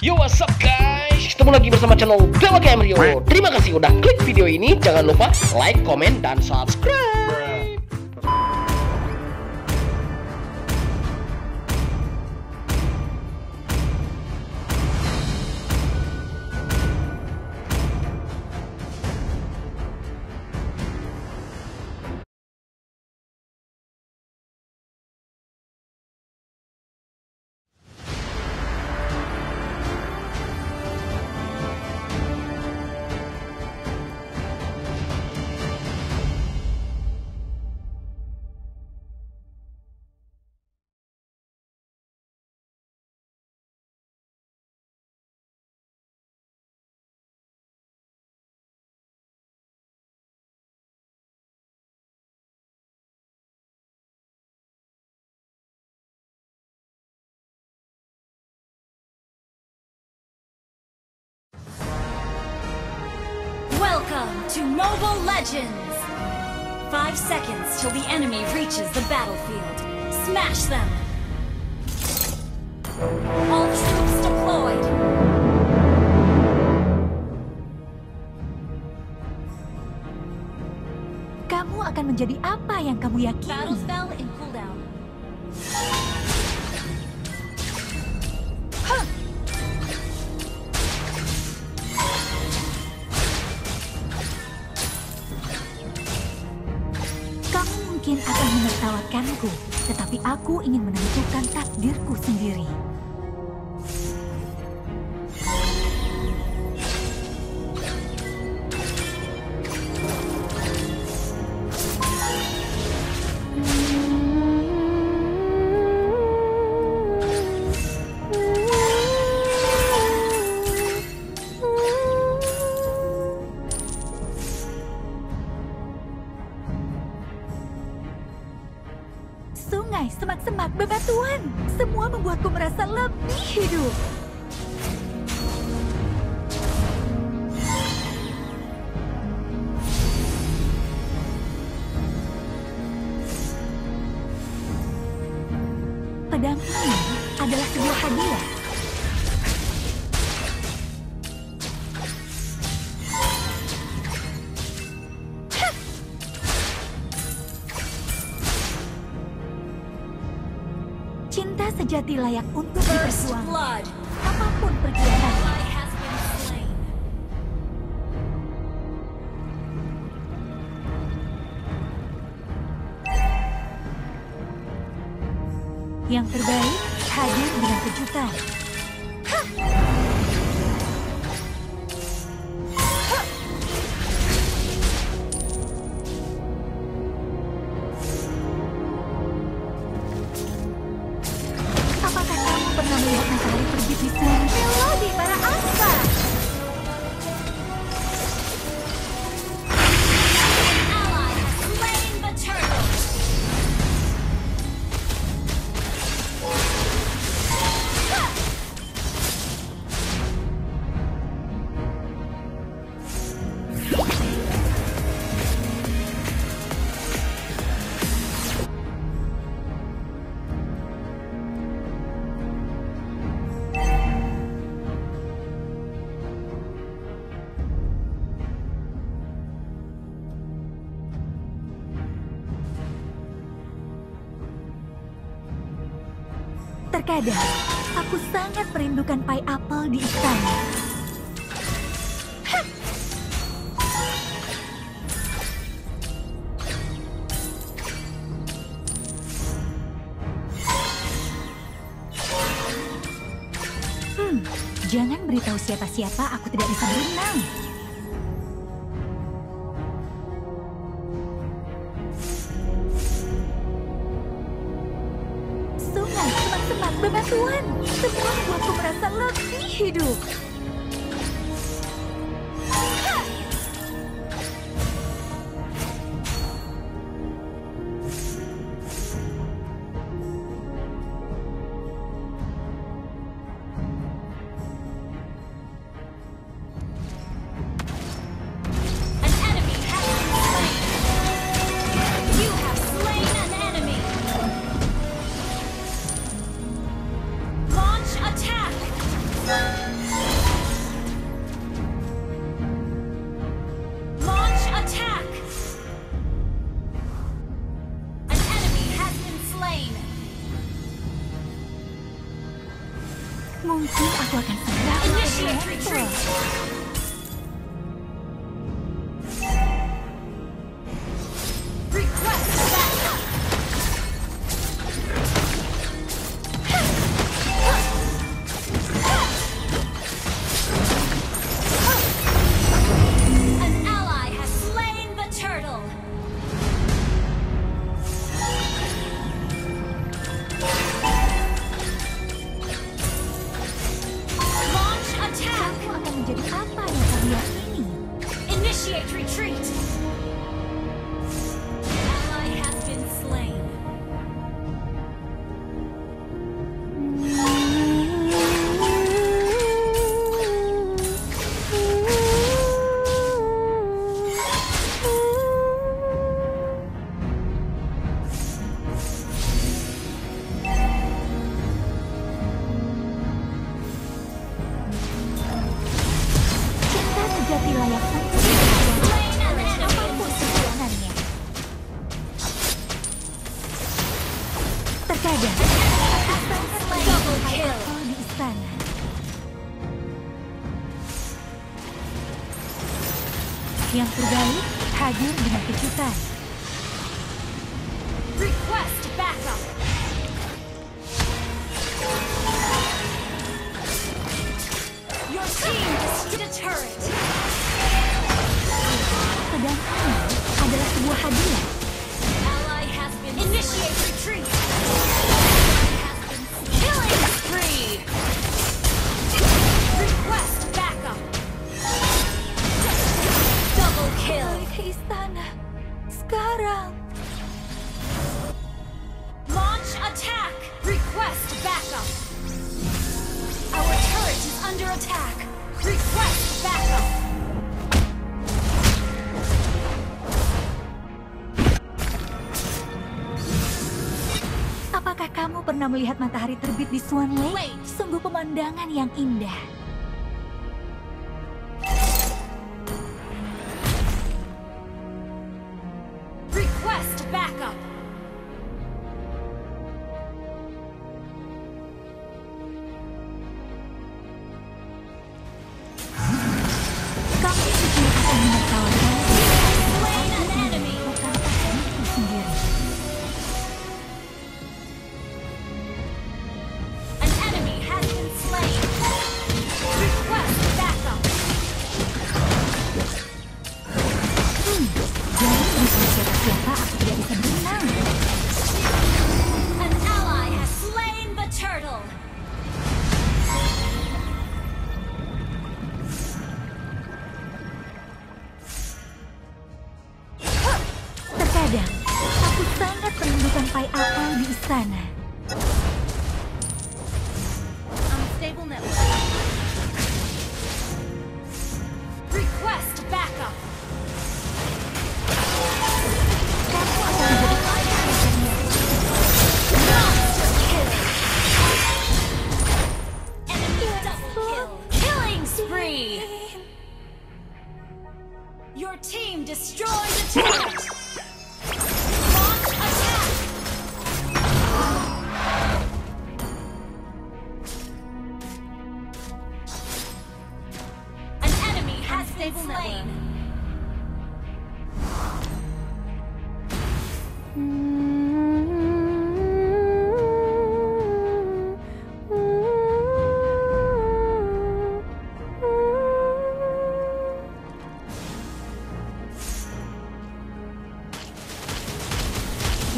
Yo what's up guys? Ketemu lagi bersama channel Bella Game Rio Terima kasih udah klik video ini. Jangan lupa like, komen, dan subscribe Welcome to Mobile Legends! Five seconds till the enemy reaches the battlefield. Smash them! All troops deployed! Kamu akan menjadi apa yang kamu yakini? Aku ingin menentukan takdirku sendiri. Adalah sebuah hadiah. Cinta sejati layak untuk diperjuangkan. Apa pun perjuangan, Terkadang, aku sangat merindukan pai apel di istana. Hmm, jangan beritahu siapa-siapa aku tidak bisa berenang. Bebatuan. Semua membuatku merasa lebih hidup. Apakah kamu pernah melihat matahari terbit di Swan Lake? Sungguh pemandangan yang indah.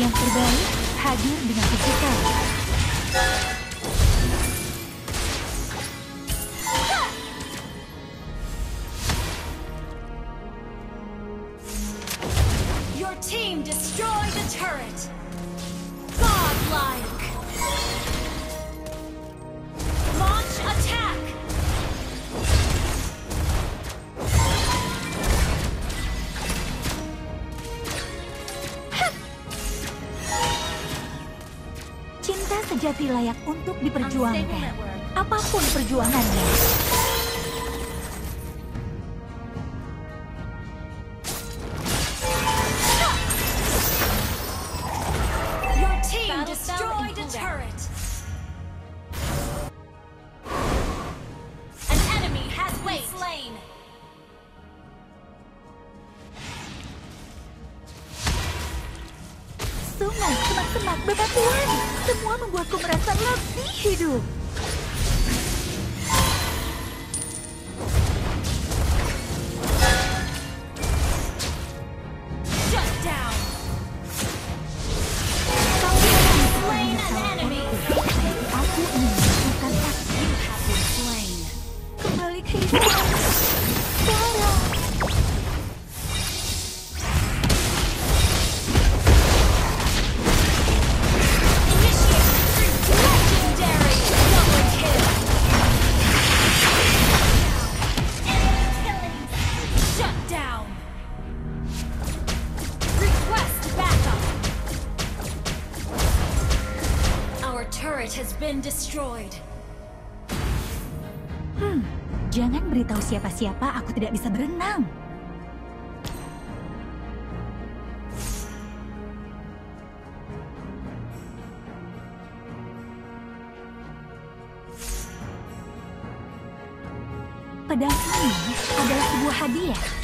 Yang terbaik hadir dengan kesukaan. sejati layak untuk diperjuangkan. Apa pun perjuangannya. turret has been destroyed. Hmm, jangan beritahu siapa-siapa aku tidak bisa berenang. Pedang ini adalah sebuah hadiah.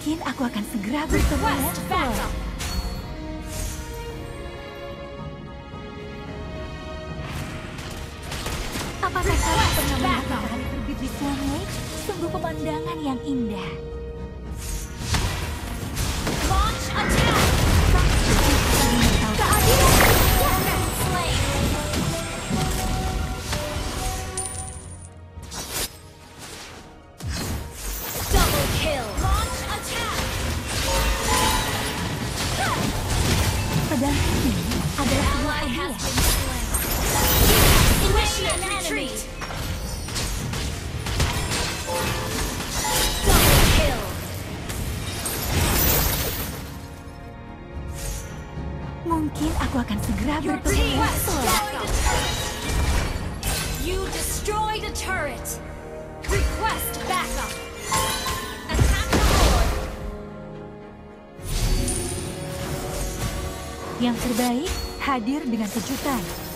Mungkin aku akan segera bertemu Netflix. Other Other Mungkin aku akan segera. You destroyed a turret. Request backup. Yang terbaik hadir dengan kejutan.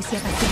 Saya.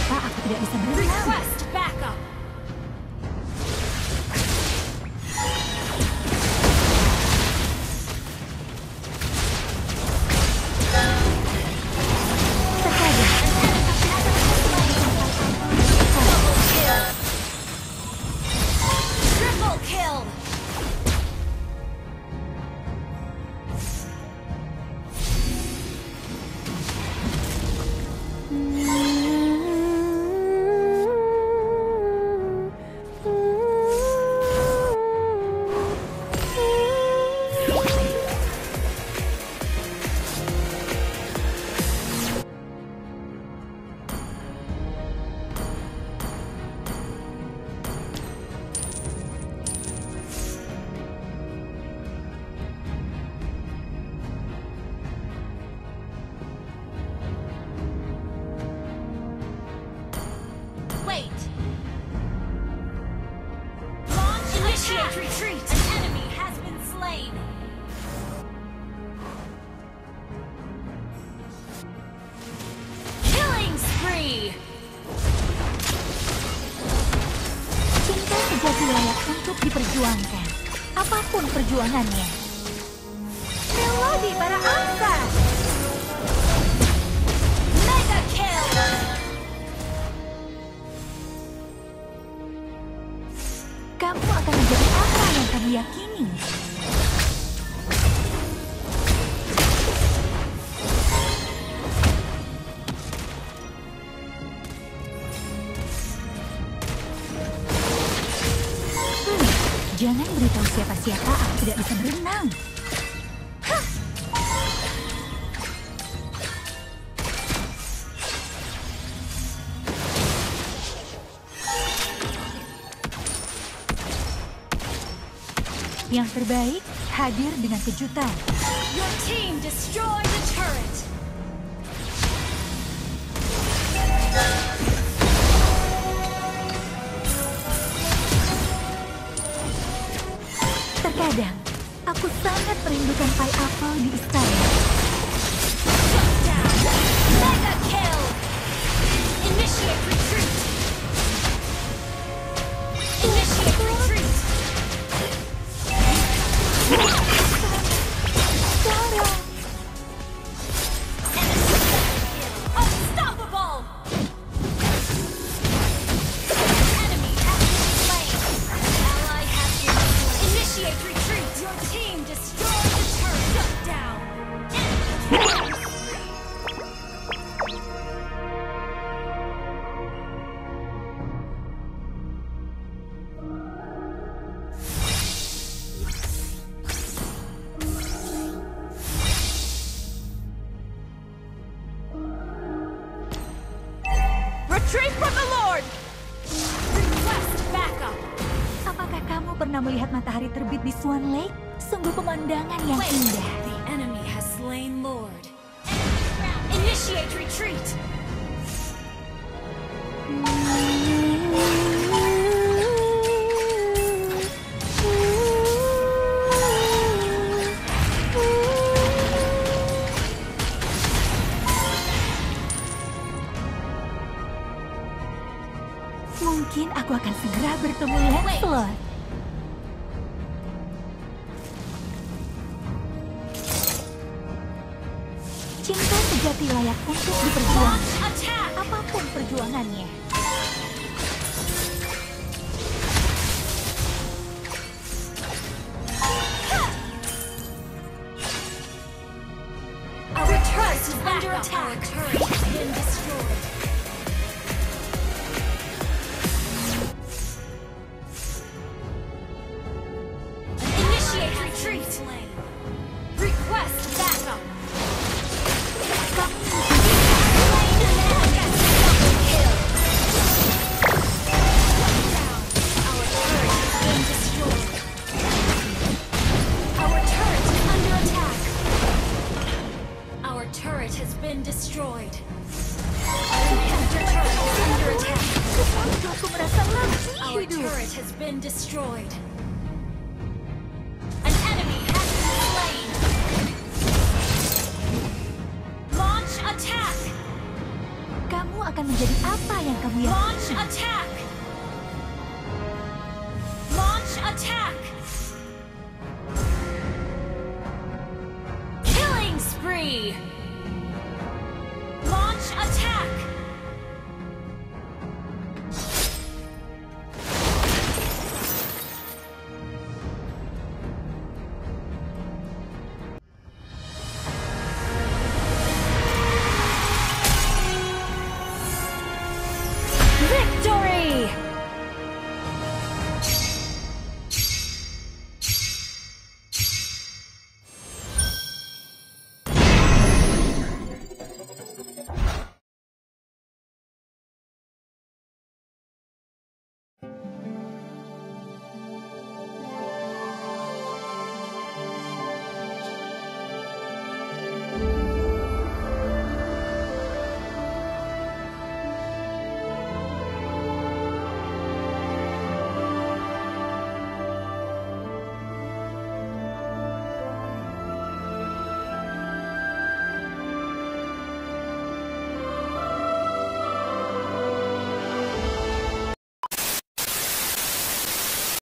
tangannya. Melodi para angsa! Mega Kill! Kamu akan menjadi apa yang kamu yakini. siapa-siapa aku tidak bisa berenang. Yang terbaik hadir dengan kejutan. Your team destroyed the turret. sangat merindukan pineapple di istana. Initiate retreat! Initiate retreat! Retreat from the Lord! Request backup! Apakah kamu pernah melihat matahari terbit di Swan Lake? Sungguh pemandangan yang Wait. indah. The enemy has slain Lord. Initiate retreat! Hmm. Cinta sejati layak untuk diperjuangkan, apa pun perjuangannya. Our turret is under attack. Our has been destroyed.